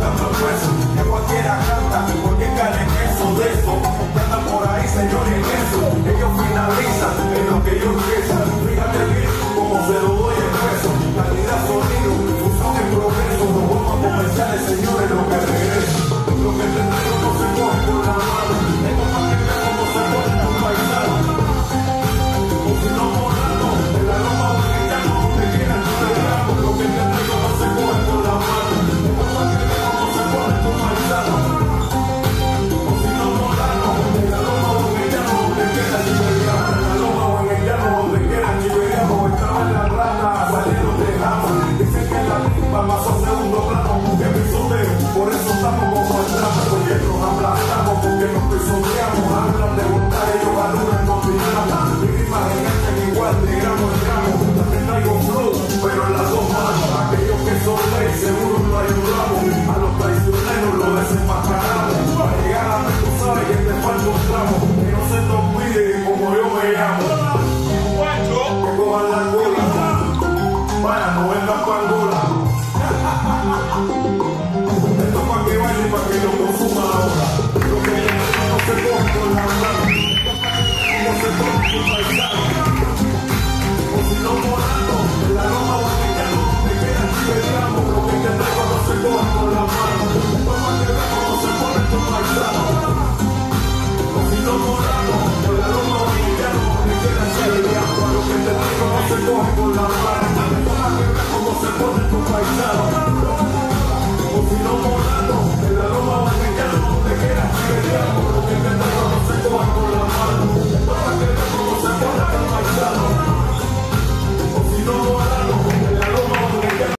el que cualquiera canta, porque caen eso de eso, andan por ahí señores Más Mamazoneo, no hablamos con el pisoteo. Por eso estamos como entramos, porque nos aplastamos, porque nos pisoteamos. Hablan de voltar, ellos valoran, nos vigilan. Mis imágenes este igual, digamos.